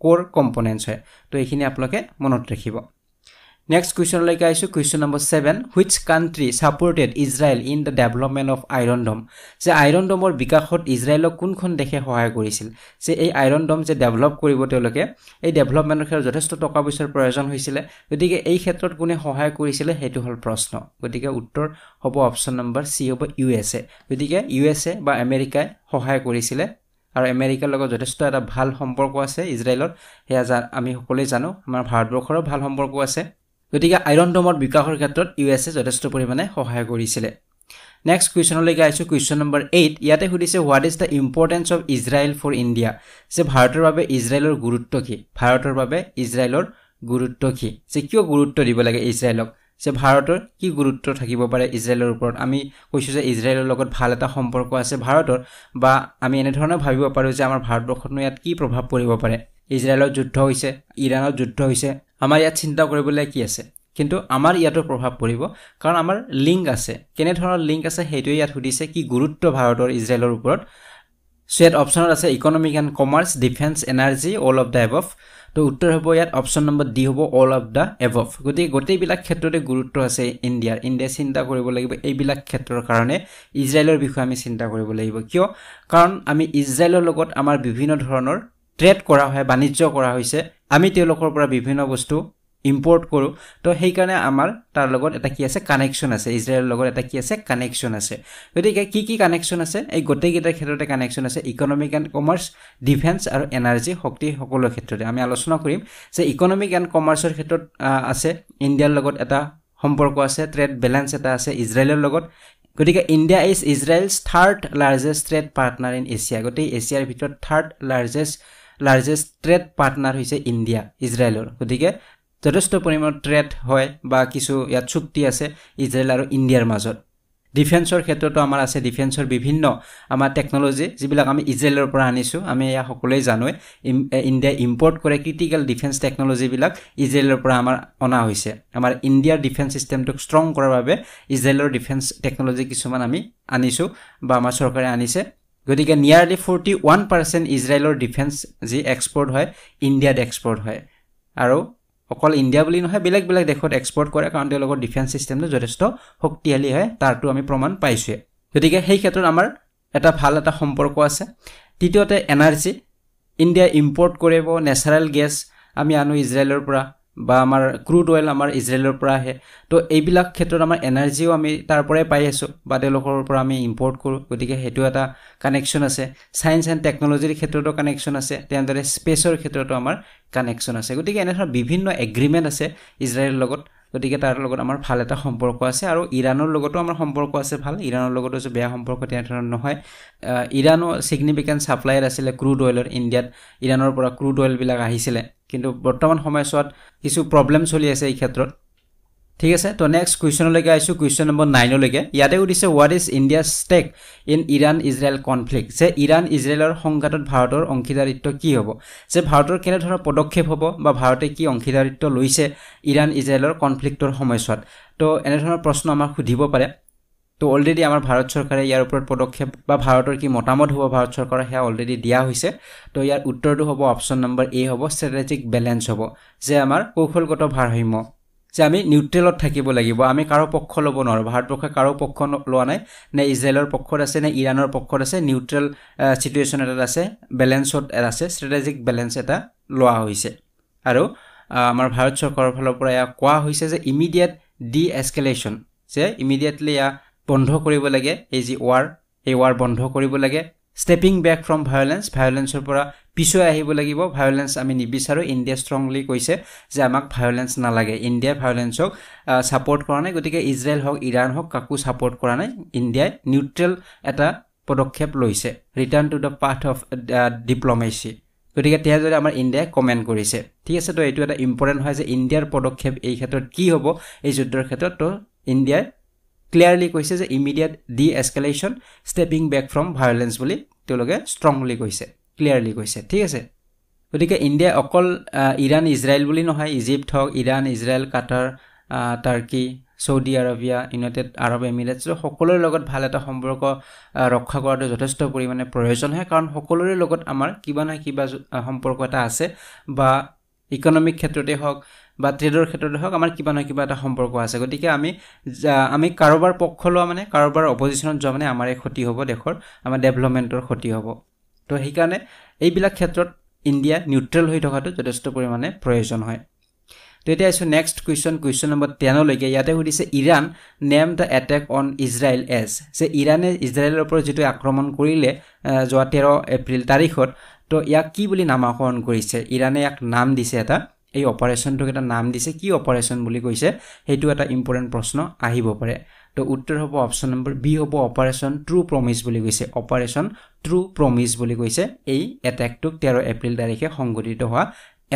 ক'ৰ কম্পনেণ্টছ হয়। তো এইখিনি আপোনালোকে মনত ৰাখিব। নেক্সট কুৱেশ্যনলৈকে আহিছোঁ question number seven which country supported Israel in the development of Iron Dome যে আইৰণ ডমৰ বিকাশত ইজৰাইলক কোনখন দেশে সহায় কৰিছিল? যে এই আইৰণ ডম যে ডেভেলপ কৰিব তেওঁলোকে এই ডেভেলপমেণ্টৰ ক্ষেত্ৰত যথেষ্ট টকা পইচাৰ প্ৰয়োজন হৈছিলে। গতিকে এই ক্ষেত্ৰত কোনে সহায় কৰিছিলে সেইটো হ'ল প্ৰশ্ন। গতিকে উত্তৰ হ'ব অপশ্যন নম্বৰ চি হ'ব ইউ এছ এ গতিকে ইউ এছ এ বা আমেৰিকাই সহায় কৰিছিলে। আৰু আমেৰিকাৰ লগত যথেষ্ট এটা ভাল সম্পৰ্ক আছে। ইজৰাইলৰ সেয়া আমি সকলোৱে জানো। আমাৰ ভাৰতবৰ্ষৰো ভাল সম্পৰ্ক আছে। গতিকে আইৰণ ডমৰ বিকাশৰ ক্ষেত্ৰত ইউ এছ এ যথেষ্ট পৰিমাণে সহায় কৰিছিলে। নেক্সট কুৱেশ্যনলৈকে আহিছোঁ কুৱেশ্যন নম্বৰ এইট ইয়াতে সুধিছে what is the importance of Israel for India যে ভাৰতৰ বাবে ইজৰাইলৰ গুৰুত্ব কি? ভাৰতৰ বাবে ইজৰাইলৰ গুৰুত্ব কি? যে কিয় গুৰুত্ব দিব লাগে ইজৰাইলক যে ভাৰতৰ কি গুৰুত্ব থাকিব পাৰে ইজৰাইলৰ ওপৰত? আমি কৈছোঁ যে ইজৰাইলৰ লগত ভাল এটা সম্পৰ্ক আছে ভাৰতৰ বা আমি এনেধৰণে ভাবিব পাৰোঁ যে আমাৰ ভাৰতবৰ্ষতনো ইয়াত কি প্ৰভাৱ পৰিব পাৰে? ইজৰাইলৰ যুদ্ধ হৈছে ইৰাণত যুদ্ধ হৈছে আমাৰ ইয়াত চিন্তা কৰিবলৈ কি আছে? কিন্তু আমাৰ ইয়াতো প্ৰভাৱ পৰিব কাৰণ আমাৰ লিংক আছে। কেনেধৰণৰ লিংক আছে সেইটোৱে ইয়াত সুধিছে কি গুৰুত্ব ভাৰতৰ ইজৰাইলৰ ওপৰত। চ' ইয়াত অপশ্যনত আছে economic and commerce defence energy all of the above তো উত্তৰ হ'ব ইয়াত অপশ্যন নম্বৰ ডি হ'ব অল অফ দ্য এবভ গতিকে গোটেইবিলাক ক্ষেত্ৰতে গুৰুত্ব আছে ইণ্ডিয়াৰ। ইণ্ডিয়াই চিন্তা কৰিব লাগিব এইবিলাক ক্ষেত্ৰৰ কাৰণে। ইজৰাইলৰ বিষয়ে আমি চিন্তা কৰিব লাগিব। কিয়? কাৰণ আমি ইজৰাইলৰ লগত আমাৰ বিভিন্ন ধৰণৰ ট্ৰেড কৰা হয় বাণিজ্য কৰা হৈছে আমি তেওঁলোকৰ পৰা বিভিন্ন বস্তু ইম্পৰ্ট কৰোঁ। তো সেইকাৰণে আমাৰ তাৰ লগত এটা কি আছে কানেকশ্যন আছে ইজৰাইলৰ লগত এটা কি আছে কানেকশ্যন আছে। গতিকে কি কি কানেকশ্যন আছে? এই গোটেইকেইটাৰ ক্ষেত্ৰতে কানেকশ্যন আছে ইকনমিক এণ্ড কমাৰ্চ ডিফেন্স আৰু এনাৰ্জি শক্তি সকলো ক্ষেত্ৰতে। আমি আলোচনা কৰিম যে ইকনমিক এণ্ড কমাৰ্চৰ ক্ষেত্ৰত আছে ইণ্ডিয়াৰ লগত এটা সম্পৰ্ক আছে ট্ৰেড বেলেঞ্চ এটা আছে ইজৰাইলৰ লগত। গতিকে India is Israel's third largest trade partner in Asia গতিকে এছিয়াৰ ভিতৰত third largest largest trade partner হৈছে ইণ্ডিয়া ইজৰাইলৰ। গতিকে যথেষ্ট পৰিমাণত ট্ৰেড হয় বা কিছু ইয়াত চুক্তি আছে ইজৰাইল আৰু ইণ্ডিয়াৰ মাজত। ডিফেন্সৰ ক্ষেত্ৰতো আমাৰ আছে ডিফেন্সৰ বিভিন্ন আমাৰ টেকন'লজি যিবিলাক আমি ইজৰাইলৰ পৰা আনিছোঁ। আমি এয়া সকলোৱে জানোৱে ইণ্ডিয়াই ইম্পৰ্ট কৰে ক্ৰিটিকেল ডিফেন্স টেকন'লজিবিলাক ইজৰাইলৰ পৰা আমাৰ অনা হৈছে। আমাৰ ইণ্ডিয়াৰ ডিফেন্স ছিষ্টেমটোক ষ্ট্ৰং কৰাৰ বাবে ইজৰাইলৰ ডিফেন্স টেকন'লজি কিছুমান আমি আনিছোঁ বা আমাৰ চৰকাৰে আনিছে। গতিকে নিয়াৰলি ফৰ্টি ওৱান পাৰ্চেণ্ট ইজৰাইলৰ ডিফেন্স যি এক্সপৰ্ট হয় ইণ্ডিয়াত এক্সপৰ্ট হয়। আৰু অকল ইণ্ডিয়া বুলি নহয় বেলেগ বেলেগ দেশত এক্সপৰ্ট কৰে কাৰণ তেওঁলোকৰ ডিফেন্স ছিষ্টেমটো যথেষ্ট শক্তিশালী হয় তাৰটো আমি প্ৰমাণ পাইছোৱে গতিকে সেই ক্ষেত্ৰত আমাৰ এটা ভাল এটা সম্পৰ্ক আছে। তৃতীয়তে এনাৰ্জি ইণ্ডিয়াই ইম্পৰ্ট কৰিব নেচাৰেল গেছ আমি আনো ইজৰাইলৰ পৰা। বা আমাৰ ক্ৰুড অইল আমাৰ ইজৰাইলৰ পৰা আহে। তো এইবিলাক ক্ষেত্ৰত আমাৰ এনাৰ্জিও আমি তাৰ পৰাই পাই আছোঁ বা তেওঁলোকৰ পৰা আমি ইম্পৰ্ট কৰোঁ। গতিকে সেইটো এটা কানেকশ্যন আছে। ছায়েন্স এণ্ড টেকন'লজিৰ ক্ষেত্ৰতো কানেকশ্যন আছে। তেনেদৰে স্পেচৰ ক্ষেত্ৰতো আমাৰ কানেকশ্যন আছে। গতিকে এনেধৰণৰ বিভিন্ন এগ্ৰিমেণ্ট আছে ইজৰাইলৰ লগত। গতিকে তাৰ লগত আমাৰ ভাল এটা সম্পৰ্ক আছে আৰু ইৰাণৰ লগতো আমাৰ সম্পৰ্ক আছে ভাল। ইৰাণৰ লগতো যে বেয়া সম্পৰ্ক তেনেধৰণৰ নহয়। ইৰাণো ছিগনিফিকেণ্ট ছাপ্লায়াৰ আছিলে ক্ৰুড অইলৰ ইণ্ডিয়াত। ইৰাণৰ পৰা ক্ৰুড অইলবিলাক আহিছিলে। কিন্তু বৰ্তমান সময়ছোৱাত কিছু প্ৰব্লেম চলি আছে এই ক্ষেত্ৰত। ঠিক আছে তো নেক্সট কুৱেশ্যনলৈকে আহিছোঁ কুৱেশ্যন নম্বৰ নাইনলৈকে ইয়াতে সুধিছে what is India stake in Iran Israel conflict যে ইৰাণ ইজৰাইলৰ সংঘাতত ভাৰতৰ অংশীদাৰিত্ব কি হ'ব? যে ভাৰতৰ কেনেধৰণৰ পদক্ষেপ হ'ব বা ভাৰতে কি অংশীদাৰিত্ব লৈছে ইৰাণ ইজৰাইলৰ কনফ্লিক্টৰ সময়ছোৱাত? তো এনেধৰণৰ প্ৰশ্ন আমাক সুধিব পাৰে। তো অলৰেডি আমাৰ ভাৰত চৰকাৰে ইয়াৰ ওপৰত পদক্ষেপ বা ভাৰতৰ কি মতামত হ'ব ভাৰত চৰকাৰৰ সেয়া অলৰেডি দিয়া হৈছে। তো ইয়াৰ উত্তৰটো হ'ব অপশ্যন নম্বৰ এ হ'ব ষ্ট্ৰেটেজিক বেলেঞ্চ হ'ব যে আমাৰ কৌশলগত ভাৰসাম্য। যে আমি নিউট্ৰেলত থাকিব লাগিব আমি কাৰো পক্ষ ল'ব নোৱাৰোঁ। ভাৰতবৰ্ষে কাৰো পক্ষ লোৱা নাই নে ইজৰাইলৰ পক্ষত আছে নে ইৰাণৰ পক্ষত আছে নিউট্ৰেল ছিটুৱেশ্যন এটাত আছে বেলেঞ্চত আছে ষ্ট্ৰেটেজিক বেলেঞ্চ এটা লোৱা হৈছে। আৰু আমাৰ ভাৰত চৰকাৰৰ ফালৰ পৰা এয়া কোৱা হৈছে যে ইমিডিয়েট ডি এছকেলেশ্যন যে ইমিডিয়েটলি এয়া বন্ধ কৰিব লাগে এই যি ৱাৰ এই ৱাৰ বন্ধ কৰিব লাগে ষ্টেপিং বেক ফ্ৰম ভায়লেঞ্চ ভায়লেঞ্চৰ পৰা পিছুৱাই আহিব লাগিব। ভায়লেঞ্চ আমি নিবিচাৰোঁ। ইণ্ডিয়া ষ্ট্ৰংলি কৈছে যে আমাক ভায়লেঞ্চ নালাগে। ইণ্ডিয়াই ভায়লেঞ্চক ছাপৰ্ট কৰা নাই। গতিকে ইজৰাইল হওক ইৰাণ হওক কাকো ছাপৰ্ট কৰা নাই। ইণ্ডিয়াই নিউট্ৰেল এটা পদক্ষেপ লৈছে। Return to the path of diplomacy গতিকে তেওঁ যদি আমাৰ ইণ্ডিয়াই কমেণ্ট কৰিছে। ঠিক আছে তো এইটো এটা ইম্পৰ্টেণ্ট হয় যে ইণ্ডিয়াৰ পদক্ষেপ এই ক্ষেত্ৰত কি হ'ব? এই যুদ্ধৰ ক্ষেত্ৰত তো ইণ্ডিয়াই ক্লিয়াৰলি কৈছে যে immediate de escalation stepping back from violence বুলি তেওঁলোকে ষ্ট্ৰংলি কৈছে ক্লিয়াৰলি কৈছে ঠিক আছে? গতিকে ইণ্ডিয়াই অকল ইৰাণ ইজৰাইল বুলি নহয় ইজিপ্ত হওক Iran Israel Qatar Turkey Saudi Arabia United Arab Emirates সকলোৰে লগত ভাল এটা সম্পৰ্ক ৰক্ষা কৰাটো যথেষ্ট পৰিমাণে প্ৰয়োজন হয় কাৰণ সকলোৰে লগত আমাৰ কিবা নহয় কিবা সম্পৰ্ক এটা আছে বা ইকনমিক ক্ষেত্ৰতে হওক বা ট্ৰেডৰ ক্ষেত্ৰতে হওক আমাৰ কিবা নহয় কিবা এটা সম্পৰ্ক আছে। গতিকে আমি আমি কাৰোবাৰ পক্ষ লোৱা মানে কাৰোবাৰ অপজিশ্যনত যোৱা মানে আমাৰে ক্ষতি হ'ব দেশৰ আমাৰ ডেভেলপমেণ্টৰ ক্ষতি হ'ব। তো সেইকাৰণে এইবিলাক ক্ষেত্ৰত ইণ্ডিয়া নিউট্ৰেল হৈ থকাটো যথেষ্ট পৰিমাণে প্ৰয়োজন হয়। তো এতিয়া আহিছোঁ নেক্সট কুৱেশ্যন কুৱেশ্যন নম্বৰ টেনলৈকে ইয়াতে সুধিছে Iran name the attack on Israel as যে ইৰাণে ইজৰাইলৰ ওপৰত যিটো আক্ৰমণ কৰিলে যোৱা তেৰ এপ্ৰিল তাৰিখত তো ইয়াক কি বুলি নামাকৰণ কৰিছে? ইৰাণে ইয়াক নাম দিছে এটা। এই অপাৰেশ্যনটোক এটা নাম দিছে। কি অপাৰেশ্যন বুলি কৈছে? সেইটো এটা ইম্পৰ্টেণ্ট প্ৰশ্ন আহিব পাৰে। তো উত্তৰ হ'ব অপশ্যন নম্বৰ বি হ'ব অপাৰেশ্যন ট্ৰু প্ৰমিছ বুলি কৈছে। অপাৰেশ্যন ট্ৰু প্ৰমিছ বুলি কৈছে। এই এটেকটোক তেৰ এপ্ৰিল তাৰিখে সংঘটিত হোৱা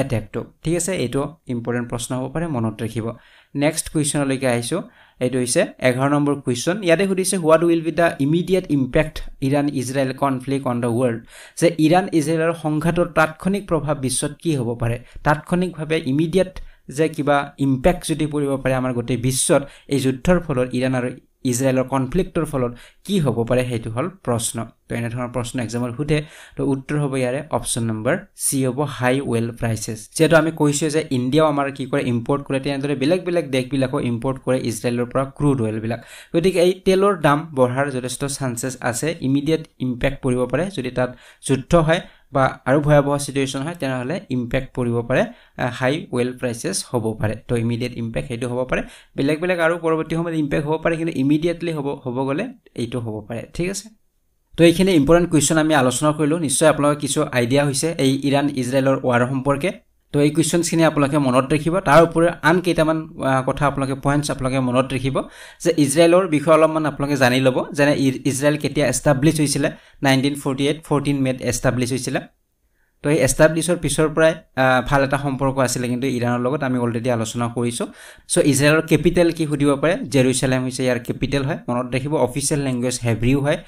এটেকটোক ঠিক আছে? এইটো ইম্পৰ্টেণ্ট প্ৰশ্ন হ'ব পাৰে মনত ৰাখিব। নেক্সট কুৱেশ্যনলৈকে আহিছোঁ। এইটো হৈছে এঘাৰ নম্বৰ কুৱেশ্যন ইয়াতে সুধিছে what will be the immediate impact Iran Israel conflict on the world যে ইৰাণ ইজৰাইলৰ সংঘাতৰ তাৎক্ষণিক প্ৰভাৱ বিশ্বত কি হ'ব পাৰে? তাৎক্ষণিকভাৱে ইমিডিয়েট যে কিবা ইম্পেক্ট যদি পৰিব পাৰে আমাৰ গোটেই বিশ্বত এই যুদ্ধৰ ফলত ইৰাণ আৰু ইজৰাইলৰ কনফ্লিক্টৰ ফলত কি হ'ব পাৰে সেইটো হ'ল প্ৰশ্ন। তো এনেধৰণৰ প্ৰশ্ন এক্সামত সোধে তো উত্তৰ হ'ব ইয়াৰে অপশ্যন নম্বৰ চি হ'ব হাই ৱেল প্ৰাইচেছ যিহেতু আমি কৈছোঁ যে ইণ্ডিয়াও আমাৰ কি কৰে ইম্পৰ্ট কৰে তেনেদৰে বেলেগ বেলেগ দেশবিলাকো ইম্পৰ্ট কৰে ইজৰাইলৰ পৰা ক্ৰুড অইলবিলাক গতিকে এই তেলৰ দাম বঢ়াৰ যথেষ্ট চান্সেছ আছে ইমিডিয়েট ইম্পেক্ট পৰিব পাৰে যদি তাত যুদ্ধ হয়। বা আৰু ভয়াৱহ চিটুৱেশ্যন হয় তেনেহ'লে ইম্পেক্ট পৰিব পাৰে হাই ৱেল প্ৰাইচেছ হ'ব পাৰে। তো ইমিডিয়েট ইম্পেক্ট সেইটো হ'ব পাৰে। বেলেগ বেলেগ আৰু পৰৱৰ্তী সময়ত ইম্পেক্ট হ'ব পাৰে কিন্তু ইমিডিয়েটলি হ'ব হ'ব গ'লে এইটো হ'ব পাৰে। ঠিক আছে? তো এইখিনি ইম্পৰ্টেণ্ট কুৱেশ্যন আমি আলোচনা কৰিলোঁ। নিশ্চয় আপোনালোকৰ কিছু আইডিয়া হৈছে এই ইৰাণ ইজৰাইলৰ ৱাৰ সম্পৰ্কে। তো এই কুৱেশ্যনছখিনি আপোনালোকে মনত ৰাখিব। তাৰ উপৰি আন কেইটামান কথা আপোনালোকে পইণ্টছ আপোনালোকে মনত ৰাখিব যে ইজৰাইলৰ বিষয়ে অলপমান আপোনালোকে জানি ল'ব। যেনে ইজৰাইল কেতিয়া এষ্টাব্লিছ হৈছিলে? নাইনটিন ফৰ্টি এইট ফৰ্টিন মে'ত এষ্টাব্লিছ হৈছিলে। তো এই এষ্টাব্লিছৰ পিছৰ পৰাই ভাল এটা সম্পৰ্ক আছিলে কিন্তু ইৰাণৰ লগত। আমি অলৰেডি আলোচনা কৰিছোঁ। চ' ইজৰাইলৰ কেপিটেল কি সুধিব পাৰে? জেৰুচালেম হৈছে ইয়াৰ কেপিটেল হয় মনত ৰাখিব। অফিচিয়েল লেংগুৱেজ হেভ্ৰিও হয়।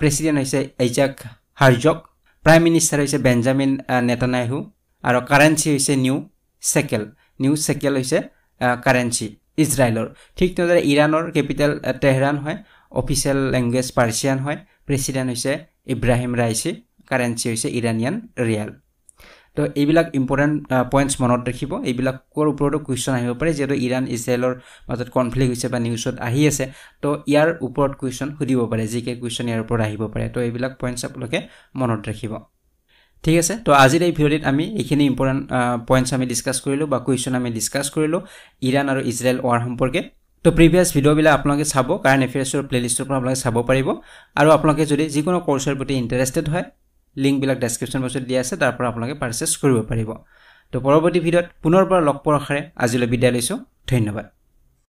প্ৰেচিডেণ্ট হৈছে এইজাক হাৰ্জক প্ৰাইম মিনিষ্টাৰ হৈছে বেঞ্জামিন নেটানাইহু আৰু কাৰেঞ্চি হৈছে নিউ চেকেল নিউ চেকেল হৈছে কাৰেঞ্চি ইজৰাইলৰ। ঠিক তেনেদৰে ইৰাণৰ কেপিটেল তেহৰাণ হয় অফিচিয়েল লেংগুৱেজ পাৰ্চিয়ান হয় প্ৰেচিডেণ্ট হৈছে ইব্ৰাহিম ৰাইচি কাৰেঞ্চি হৈছে ইৰাণিয়ান ৰিয়েল। তো এইবিলাক ইম্পৰ্টেণ্ট পইণ্টছ মনত ৰাখিব। এইবিলাকৰ ওপৰতো কুৱেশ্যন আহিব পাৰে যিহেতু ইৰাণ ইজৰাইলৰ মাজত কনফ্লিক্ট হৈছে বা নিউজত আহি আছে। তো ইয়াৰ ওপৰত কুৱেশ্যন সুধিব পাৰে যিকে কুৱেশ্যন ইয়াৰ ওপৰত আহিব পাৰে। তো এইবিলাক পইণ্টছ আপোনালোকে মনত ৰাখিব। ঠিক আছে? তো আজিৰ এই ভিডিঅ'টিত আমি এইখিনি ইম্পৰ্টেণ্ট পইণ্টছ আমি ডিছকাছ কৰিলোঁ বা কুৱেশ্যন আমি ডিছকাছ কৰিলোঁ ইৰাণ আৰু ইজৰাইল ৱাৰ সম্পৰ্কে। তো প্ৰিভিয়াছ ভিডিঅ'বিলাক আপোনালোকে চাব কাৰেণ্ট এফেয়াৰ্ছৰ প্লে'লিষ্টৰ পৰা আপোনালোকে চাব পাৰিব। আৰু আপোনালোকে যদি যিকোনো কৰ্চৰ প্ৰতি ইণ্টাৰেষ্টেড হয় লিংকবিলাক ডেছক্ৰিপশ্যন বক্সত দিয়া আছে তাৰ পৰা আপোনালোকে পাৰ্চেছ কৰিব পাৰিব। তো পৰৱৰ্তী ভিডিঅ'ত পুনৰবাৰ লগ পোৱাৰ আশাৰে আজিলৈ বিদায় লৈছোঁ। ধন্যবাদ।